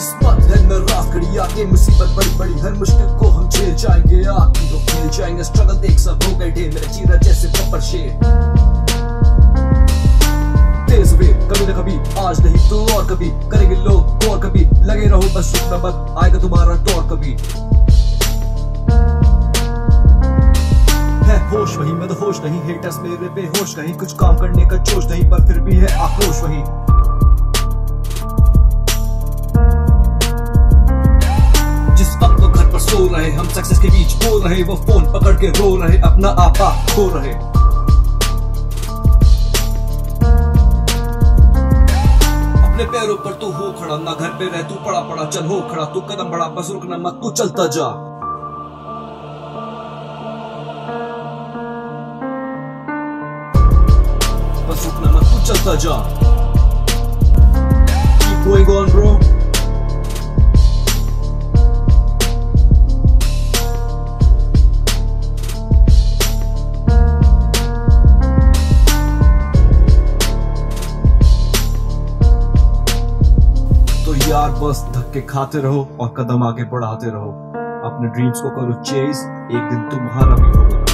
किस्मत है न रात खड़ी आगे मुसीबत बड़ी बड़ी, हर मुश्किल को हम झेल जाएँगे। आगे तो खेल जाएँगे स्ट्रगल देख सब हो गए ढेर। मेरे चीरा जैसे पप्पर शेर। तेज वे कभी न कभी, आज नहीं तो और कभी। करेंगे लोग और कभी, लगे रहो बस रुकना मत, आएगा तुम्हारा दौर कभी। है होश वही, मैं तो होश नहीं हेटर्स मेरे बेहोश कहीं, कुछ काम करने का जोश नहीं, पर फिर भी है आक्रोश वही। रहे, हम सक्सेस के बीच बोल रहे, वो फ़ोन पकड़ के रो रहे, अपना आपा खो रहे। अपने पैरों पर तू हो खड़ा, ना घर पे रह, तू पड़ा पड़ा, चल हो खड़ा, तू कदम बढ़ा बस रुकना मत, तू चलता जा। बस रुकना मत, तू चलता जा। Keep going on, bro यार बस धक्के खाते रहो और कदम आगे बढ़ाते रहो। अपने ड्रीम्स को करो चेज एक दिन तुम्हारा भी होगा।